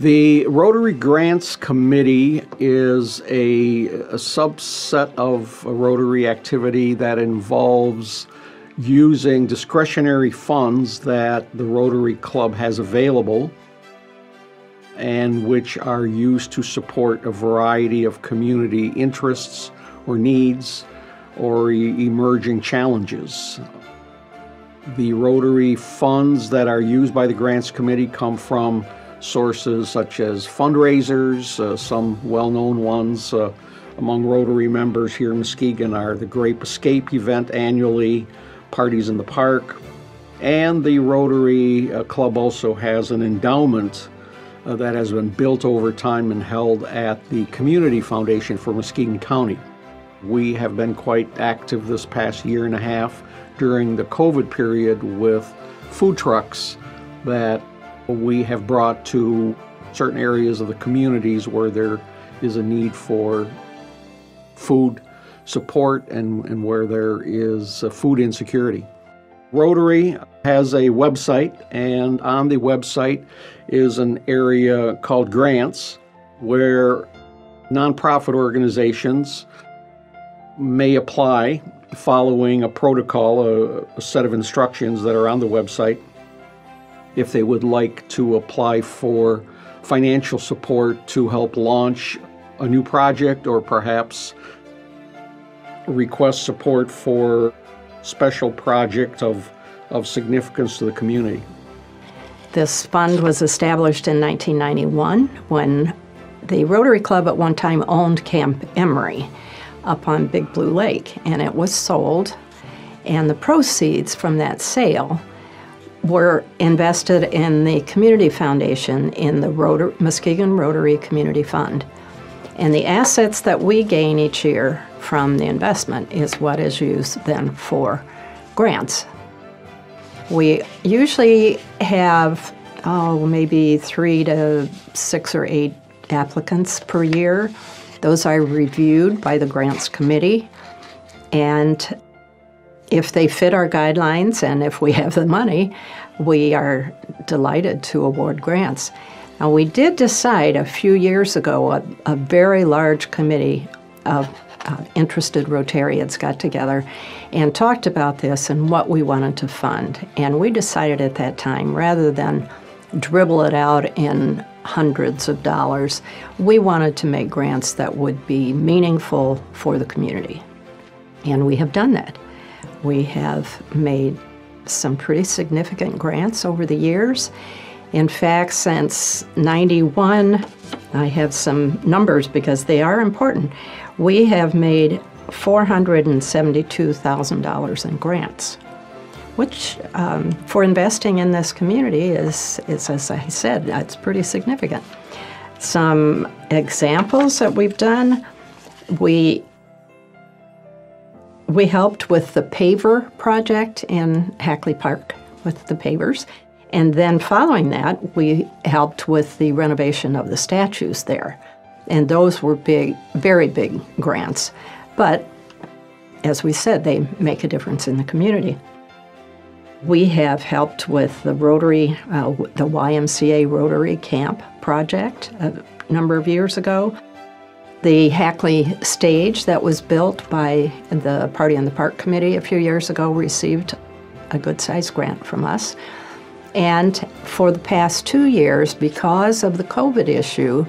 The Rotary Grants Committee is a, a subset of a Rotary activity that involves using discretionary funds that the Rotary Club has available and which are used to support a variety of community interests or needs or e- emerging challenges. The Rotary funds that are used by the Grants Committee come from sources such as fundraisers, uh, some well known ones uh, among Rotary members here in Muskegon are the Grape Escape event annually, Parties in the Park, and the Rotary uh, Club also has an endowment uh, that has been built over time and held at the Community Foundation for Muskegon County. We have been quite active this past year and a half during the COVID period with food trucks that we have brought to certain areas of the communities where there is a need for food support and, and where there is food insecurity. Rotary has a website, and on the website is an area called grants where nonprofit organizations may apply following a protocol, a, a set of instructions that are on the website if they would like to apply for financial support to help launch a new project or perhaps request support for special project of, of significance to the community. This fund was established in 1991 when the Rotary Club at one time owned Camp Emery up on Big Blue Lake, and it was sold. And the proceeds from that sale were invested in the Community Foundation in the Rotor- Muskegon Rotary Community Fund. And the assets that we gain each year from the investment is what is used then for grants. We usually have, oh, maybe three to six or eight applicants per year. Those are reviewed by the grants committee. And if they fit our guidelines and if we have the money, we are delighted to award grants. Now, we did decide a few years ago, a, a very large committee of uh, interested Rotarians got together and talked about this and what we wanted to fund. And we decided at that time, rather than dribble it out in hundreds of dollars, we wanted to make grants that would be meaningful for the community. And we have done that. We have made some pretty significant grants over the years. In fact, since 91, I have some numbers because they are important. We have made $472,000 in grants, which um, for investing in this community is, is, as I said, it's pretty significant. Some examples that we've done we we helped with the paver project in Hackley Park with the pavers. And then following that, we helped with the renovation of the statues there. And those were big, very big grants. But as we said, they make a difference in the community. We have helped with the Rotary, uh, the YMCA Rotary Camp project a number of years ago. The Hackley stage that was built by the Party in the Park Committee a few years ago received a good sized grant from us. And for the past two years, because of the COVID issue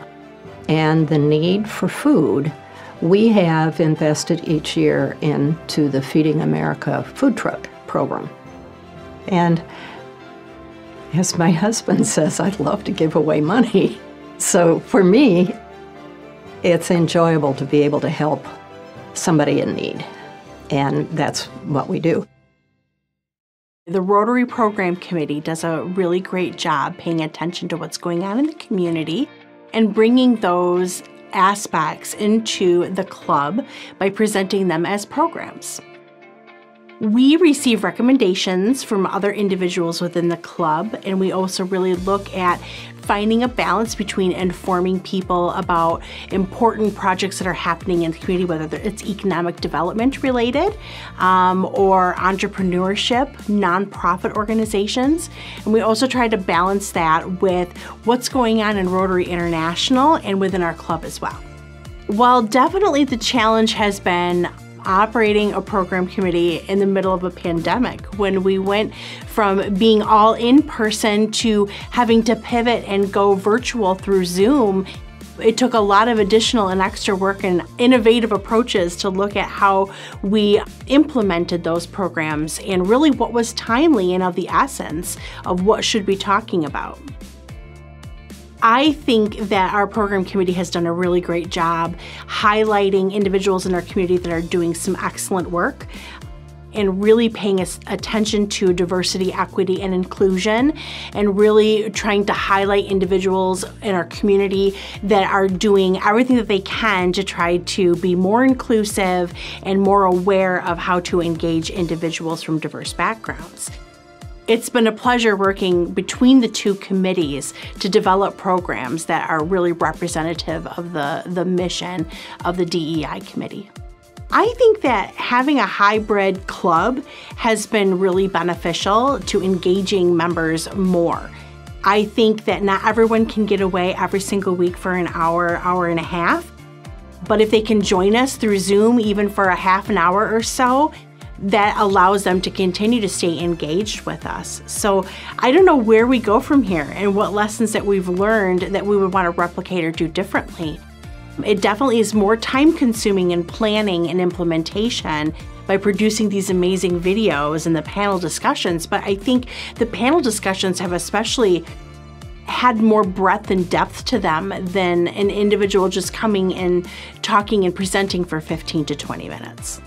and the need for food, we have invested each year into the Feeding America food truck program. And as my husband says, I'd love to give away money. So for me, it's enjoyable to be able to help somebody in need. And that's what we do. The Rotary Program Committee does a really great job paying attention to what's going on in the community and bringing those aspects into the club by presenting them as programs. We receive recommendations from other individuals within the club, and we also really look at finding a balance between informing people about important projects that are happening in the community, whether it's economic development related um, or entrepreneurship, nonprofit organizations. And we also try to balance that with what's going on in Rotary International and within our club as well. While definitely the challenge has been operating a program committee in the middle of a pandemic when we went from being all in person to having to pivot and go virtual through Zoom. It took a lot of additional and extra work and innovative approaches to look at how we implemented those programs and really what was timely and of the essence of what should be talking about. I think that our program committee has done a really great job highlighting individuals in our community that are doing some excellent work and really paying attention to diversity, equity, and inclusion, and really trying to highlight individuals in our community that are doing everything that they can to try to be more inclusive and more aware of how to engage individuals from diverse backgrounds. It's been a pleasure working between the two committees to develop programs that are really representative of the, the mission of the DEI committee. I think that having a hybrid club has been really beneficial to engaging members more. I think that not everyone can get away every single week for an hour, hour and a half. But if they can join us through Zoom even for a half an hour or so, that allows them to continue to stay engaged with us. So I don't know where we go from here and what lessons that we've learned that we would want to replicate or do differently. It definitely is more time consuming in planning and implementation by producing these amazing videos and the panel discussions, but I think the panel discussions have especially had more breadth and depth to them than an individual just coming and talking and presenting for 15 to 20 minutes.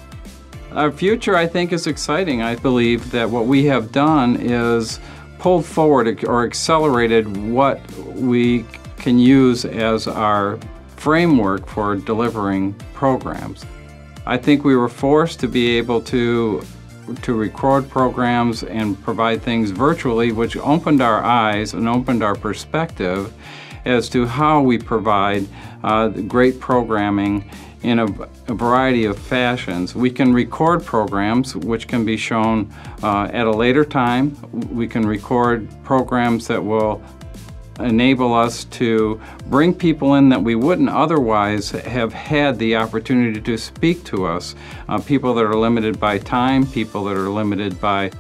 Our future, I think, is exciting. I believe that what we have done is pulled forward or accelerated what we can use as our framework for delivering programs. I think we were forced to be able to to record programs and provide things virtually, which opened our eyes and opened our perspective as to how we provide uh, great programming in a, a, variety of fashions. We can record programs which can be shown uh, at a later time. We can record programs that will enable us to bring people in that we wouldn't otherwise have had the opportunity to speak to us. Uh, people that are limited by time, people that are limited by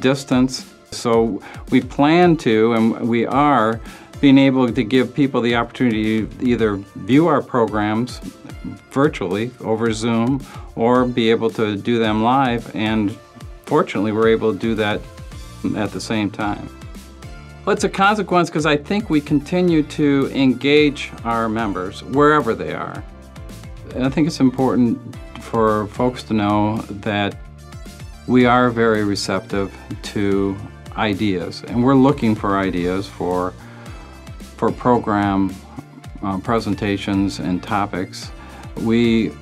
distance. So we plan to, and we are, being able to give people the opportunity to either view our programs virtually over Zoom or be able to do them live. And fortunately, we're able to do that at the same time. Well, it's a consequence because I think we continue to engage our members wherever they are. And I think it's important for folks to know that we are very receptive to ideas and we're looking for ideas for for program uh, presentations and topics we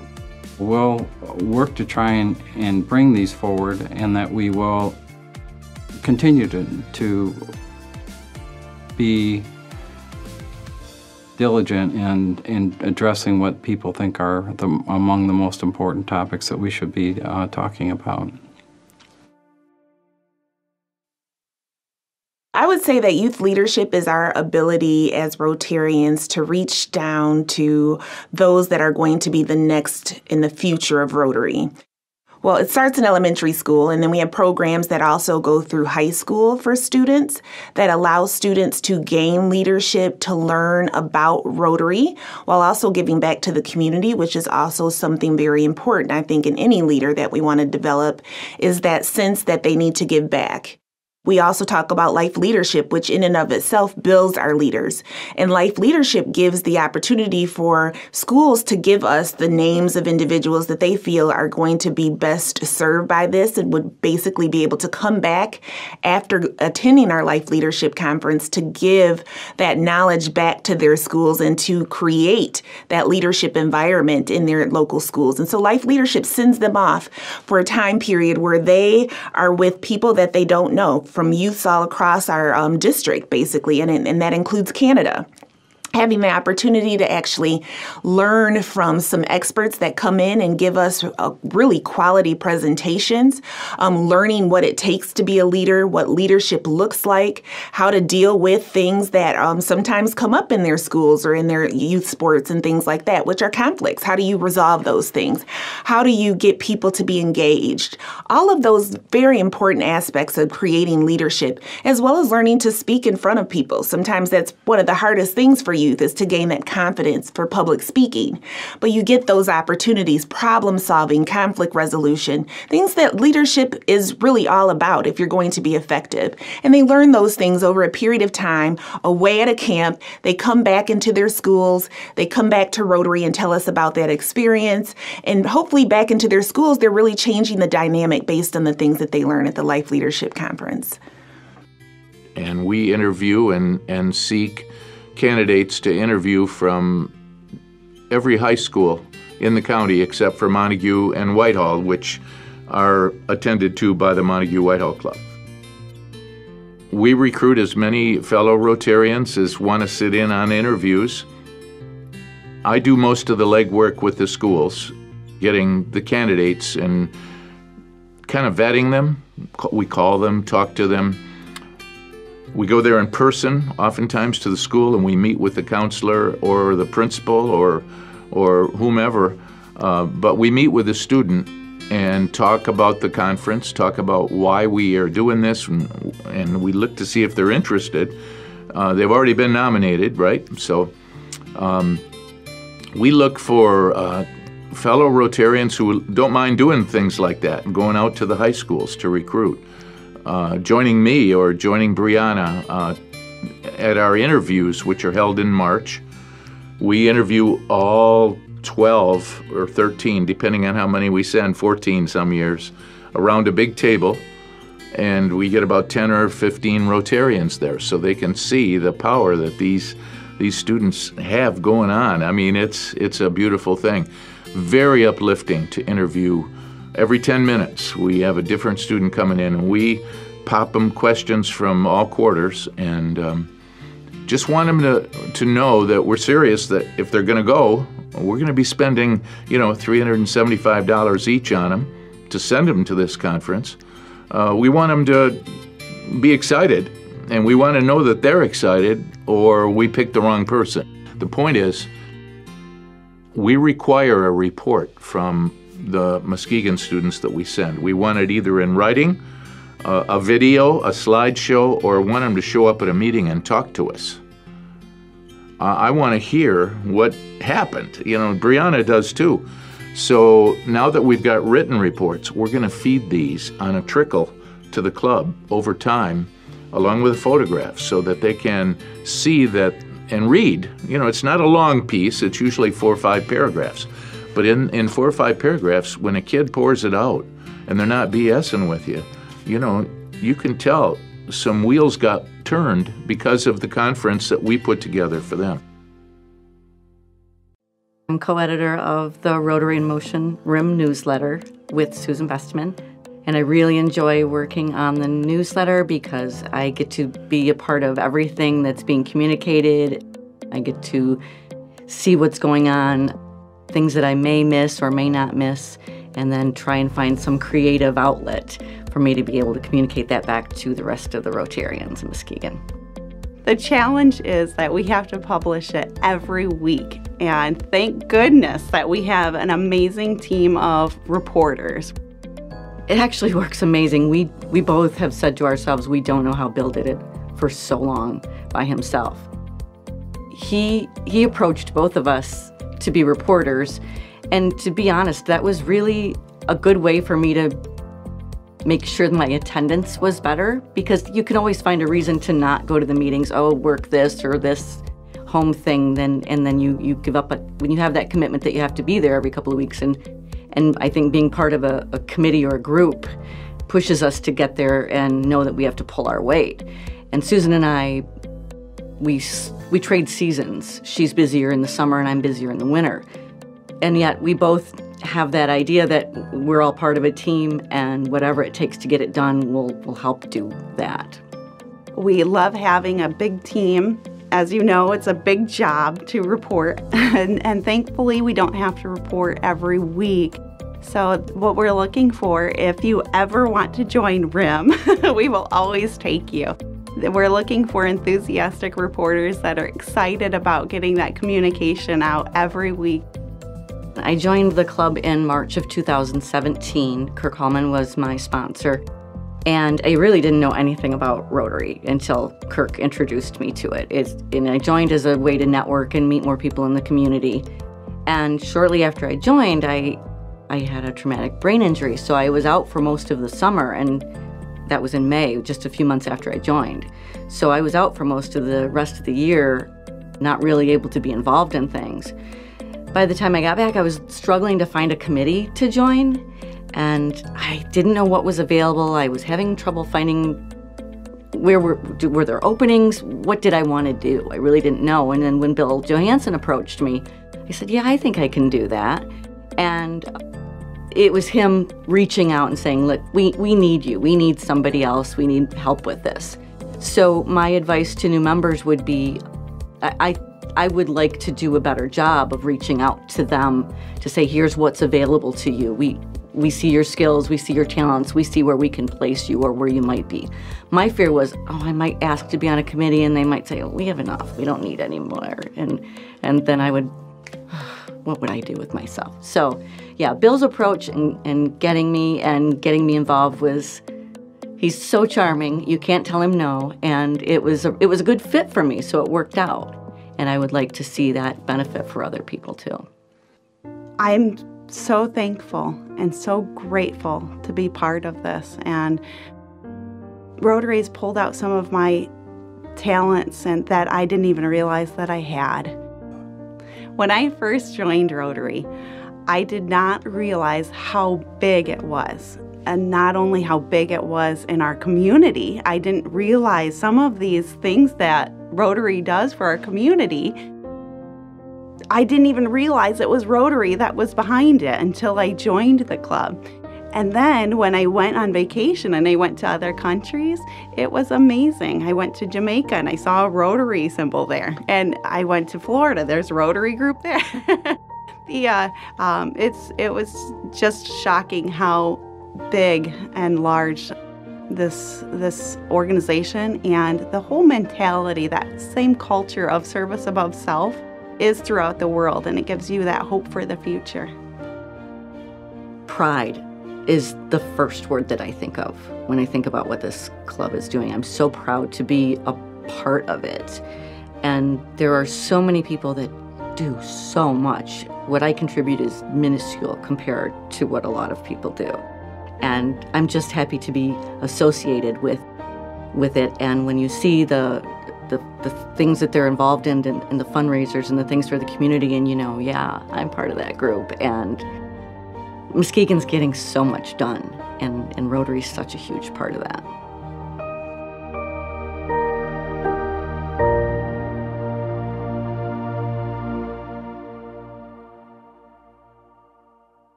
will work to try and, and bring these forward and that we will continue to, to be diligent in, in addressing what people think are the, among the most important topics that we should be uh, talking about. I would say that youth leadership is our ability as Rotarians to reach down to those that are going to be the next in the future of Rotary. Well, it starts in elementary school, and then we have programs that also go through high school for students that allow students to gain leadership, to learn about Rotary, while also giving back to the community, which is also something very important, I think, in any leader that we want to develop, is that sense that they need to give back We also talk about life leadership, which in and of itself builds our leaders. And life leadership gives the opportunity for schools to give us the names of individuals that they feel are going to be best served by this and would basically be able to come back after attending our life leadership conference to give that knowledge back to their schools and to create that leadership environment in their local schools. And so life leadership sends them off for a time period where they are with people that they don't know from youths all across our um, district, basically, and, and that includes Canada having the opportunity to actually learn from some experts that come in and give us uh, really quality presentations, um, learning what it takes to be a leader, what leadership looks like, how to deal with things that um, sometimes come up in their schools or in their youth sports and things like that, which are conflicts. How do you resolve those things? How do you get people to be engaged? All of those very important aspects of creating leadership, as well as learning to speak in front of people. Sometimes that's one of the hardest things for you youth is to gain that confidence for public speaking. But you get those opportunities, problem solving, conflict resolution, things that leadership is really all about if you're going to be effective. And they learn those things over a period of time away at a camp. They come back into their schools, they come back to Rotary and tell us about that experience. And hopefully, back into their schools, they're really changing the dynamic based on the things that they learn at the Life Leadership Conference. And we interview and, and seek candidates to interview from every high school in the county except for Montague and Whitehall, which are attended to by the Montague Whitehall Club. We recruit as many fellow Rotarians as want to sit in on interviews. I do most of the legwork with the schools, getting the candidates and kind of vetting them. We call them, talk to them, we go there in person, oftentimes to the school, and we meet with the counselor or the principal or, or whomever. Uh, but we meet with the student and talk about the conference, talk about why we are doing this, and, and we look to see if they're interested. Uh, they've already been nominated, right? So um, we look for uh, fellow Rotarians who don't mind doing things like that and going out to the high schools to recruit uh, joining me or joining Brianna uh, at our interviews, which are held in March. We interview all 12 or 13, depending on how many we send, 14 some years, around a big table. And we get about 10 or 15 Rotarians there so they can see the power that these, these students have going on. I mean, it's, it's a beautiful thing. Very uplifting to interview every 10 minutes we have a different student coming in and we pop them questions from all quarters and um, just want them to, to know that we're serious that if they're going to go we're going to be spending you know $375 each on them to send them to this conference. Uh, we want them to be excited and we want to know that they're excited or we picked the wrong person. The point is we require a report from the Muskegon students that we send. We want it either in writing, uh, a video, a slideshow, or want them to show up at a meeting and talk to us. Uh, I want to hear what happened. You know, Brianna does too. So now that we've got written reports, we're going to feed these on a trickle to the club over time, along with photographs, so that they can see that and read. You know, it's not a long piece, it's usually four or five paragraphs. But in, in four or five paragraphs, when a kid pours it out and they're not BSing with you, you know, you can tell some wheels got turned because of the conference that we put together for them. I'm co editor of the Rotary in Motion RIM newsletter with Susan Bestman. And I really enjoy working on the newsletter because I get to be a part of everything that's being communicated. I get to see what's going on things that I may miss or may not miss, and then try and find some creative outlet for me to be able to communicate that back to the rest of the Rotarians in Muskegon. The challenge is that we have to publish it every week. And thank goodness that we have an amazing team of reporters. It actually works amazing. We, we both have said to ourselves, we don't know how Bill did it for so long by himself. He, he approached both of us to be reporters. And to be honest, that was really a good way for me to make sure my attendance was better because you can always find a reason to not go to the meetings. Oh, work this or this home thing, then and then you you give up. But when you have that commitment that you have to be there every couple of weeks, and and I think being part of a, a committee or a group pushes us to get there and know that we have to pull our weight. And Susan and I, we we trade seasons. She's busier in the summer, and I'm busier in the winter. And yet we both have that idea that we're all part of a team and whatever it takes to get it done will will help do that. We love having a big team. As you know, it's a big job to report, and, and thankfully, we don't have to report every week. So, what we're looking for, if you ever want to join RIM, we will always take you. We're looking for enthusiastic reporters that are excited about getting that communication out every week. I joined the club in March of 2017. Kirk Hallman was my sponsor. And I really didn't know anything about Rotary until Kirk introduced me to it. It's, and I joined as a way to network and meet more people in the community. And shortly after I joined, I, I had a traumatic brain injury. So I was out for most of the summer, and that was in May, just a few months after I joined. So I was out for most of the rest of the year, not really able to be involved in things. By the time I got back, I was struggling to find a committee to join, and I didn't know what was available. I was having trouble finding where were, were there openings? What did I want to do? I really didn't know. And then when Bill Johansson approached me, I said, Yeah, I think I can do that. And it was him reaching out and saying, Look, we, we need you. We need somebody else. We need help with this. So, my advice to new members would be I, I would like to do a better job of reaching out to them to say, here's what's available to you. We we see your skills, we see your talents, we see where we can place you or where you might be. My fear was, oh, I might ask to be on a committee and they might say, oh, we have enough, we don't need any more. And and then I would what would I do with myself? So yeah, Bill's approach and, and getting me and getting me involved was he's so charming, you can't tell him no, and it was a, it was a good fit for me, so it worked out and I would like to see that benefit for other people too. I'm so thankful and so grateful to be part of this. And Rotary's pulled out some of my talents and that I didn't even realize that I had. When I first joined Rotary, I did not realize how big it was. And not only how big it was in our community, I didn't realize some of these things that Rotary does for our community. I didn't even realize it was Rotary that was behind it until I joined the club. And then when I went on vacation and I went to other countries, it was amazing. I went to Jamaica and I saw a Rotary symbol there. And I went to Florida, there's a Rotary group there. yeah, um, it's, it was just shocking how big and large this this organization and the whole mentality that same culture of service above self is throughout the world and it gives you that hope for the future pride is the first word that I think of when I think about what this club is doing. I'm so proud to be a part of it. And there are so many people that do so much. What I contribute is minuscule compared to what a lot of people do and I'm just happy to be associated with with it. And when you see the the, the things that they're involved in and, and the fundraisers and the things for the community, and you know, yeah, I'm part of that group. And Muskegon's getting so much done, and, and Rotary's such a huge part of that.